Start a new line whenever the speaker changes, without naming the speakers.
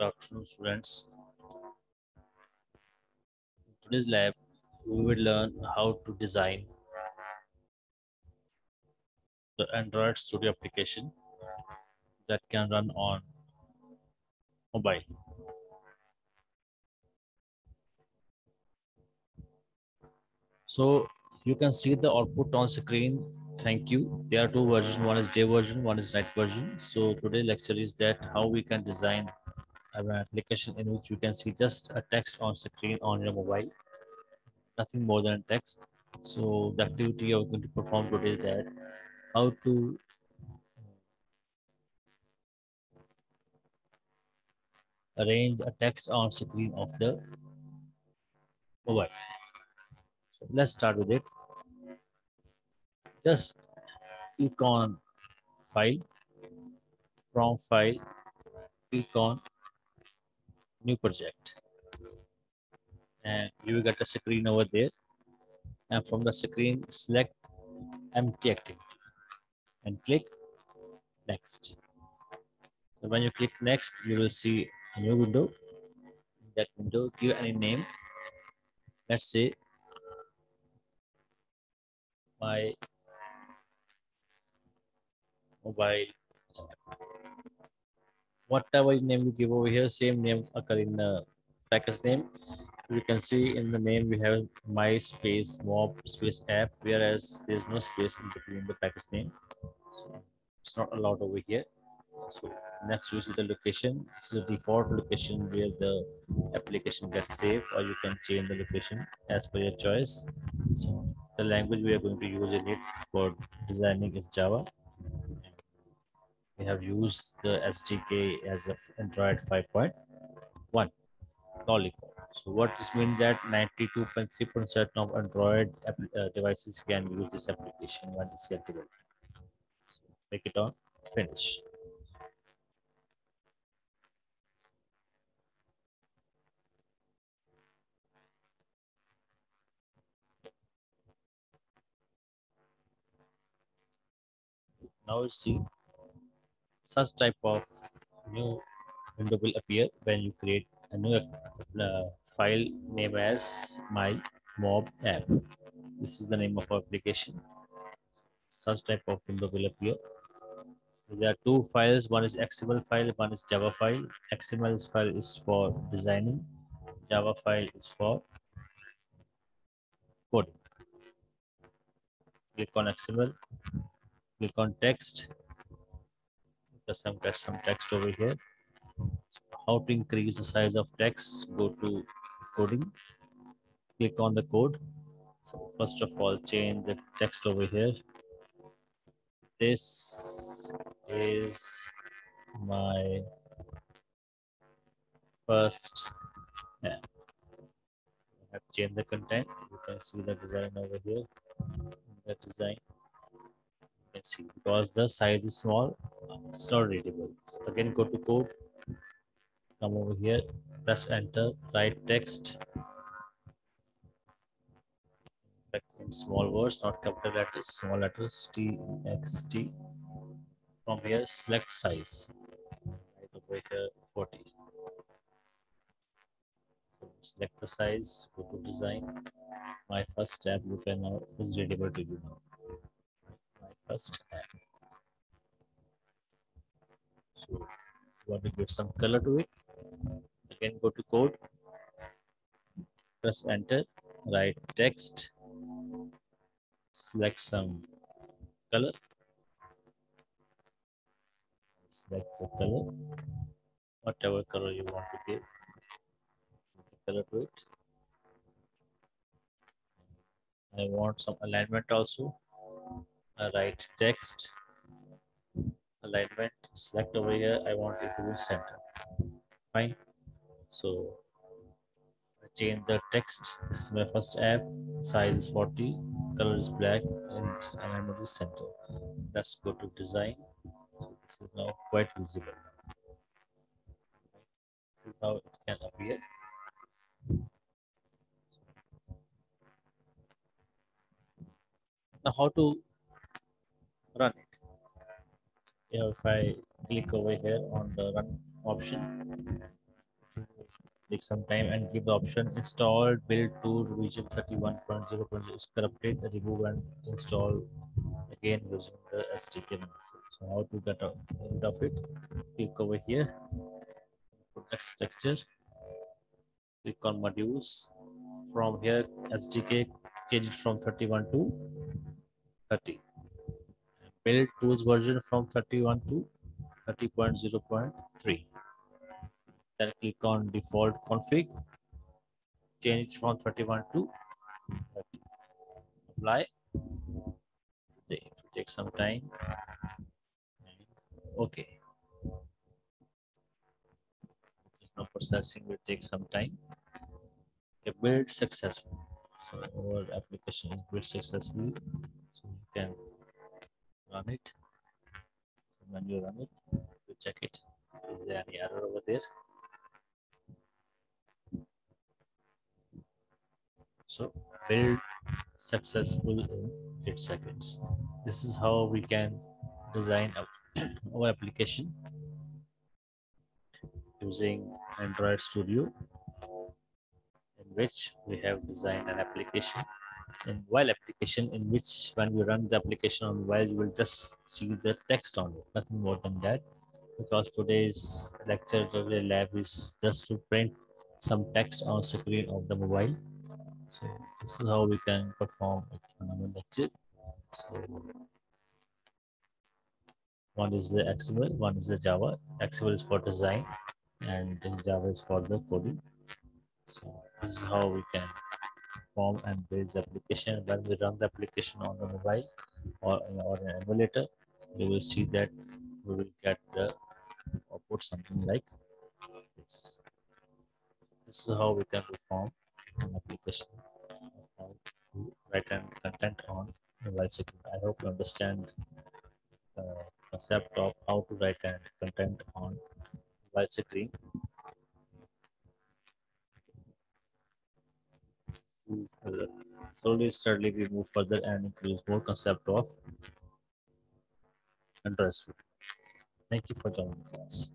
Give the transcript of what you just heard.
Good afternoon, students. In today's lab, we will learn how to design the Android Studio application that can run on mobile. So you can see the output on screen. Thank you. There are two versions. One is day version, one is night version. So today lecture is that how we can design an application in which you can see just a text on the screen on your mobile, nothing more than text. So the activity you're going to perform today is that how to arrange a text on screen of the mobile. So let's start with it. Just click on file, from file, click on new project. And you will get a screen over there. And from the screen, select empty activity and click next. So when you click next, you will see a new window. In that window, give any name. Let's say my mobile whatever name you give over here same name occur in the package name. You can see in the name we have my space mob space app whereas there's no space in between the package name. So it's not allowed over here. So next you see the location. This is a default location where the application gets saved or you can change the location as per your choice. So the language we are going to use in it for designing is java we have used the SDK as of Android 5.1 Lollipop. So what this means that 92.3% of Android uh, devices can use this application when it's get developed. So make it on finish. Now see such type of new window will appear when you create a new uh, file name as my mob app. This is the name of our application. Such type of window will appear. There are two files. One is XML file, one is Java file. XML file is for designing. Java file is for coding. Click on XML. Click on text some text some text over here. How to increase the size of text go to coding. Click on the code. So first of all change the text over here. This is my first app I have changed the content. You can see the design over here. The design. You can see because the size is small it's not readable so again go to code. Come over here. Press enter. Write text. In small words not capital letters small letters t x t. From here select size. Right over here 40 so select the size go to design. My first tab you can now is readable to you now. My first app. So you want to give some color to it. Again, go to code, press enter, write text, select some color, select the color, whatever color you want to give, color to it. I want some alignment also write text alignment select over here i want it to be center fine. So I change the text. This is my first app. Size is 40 color is black and alignment is center let's go to design. So this is now quite visible. This is how it can appear. Now how to If I click over here on the run option, take some time and give the option install build to revision 31.0 is corrupted remove and install again using the SDK So how to get rid of it? Click over here, project structure, click on modules. From here, SDK change it from 31 to 30. Build tools version from 31 to 30.0.3. Then click on default config, change from 31 to 30. Apply it will take some time. Okay. Just now processing will take some time. Okay, build successful. So our application is built successfully. So you can run it. So when you run it, you check it. Is there any error over there? So build successful in 8 seconds. This is how we can design our application using Android Studio in which we have designed an application in while application in which when you run the application on while you will just see the text on it nothing more than that because today's lecture today lab is just to print some text on screen of the mobile so this is how we can perform it on our lecture. So one is the XML, one is the Java. XML is for design and Java is for the coding. So this is how we can perform and build the application. When we run the application on the mobile or, or an emulator, you will see that we will get the output something like this. This is how we can perform an application to write and content on bicycle. I hope you understand the concept of how to write and content on bicycle. Slowly, steadily, we move further and increase more concept of interest. Thank you for joining class.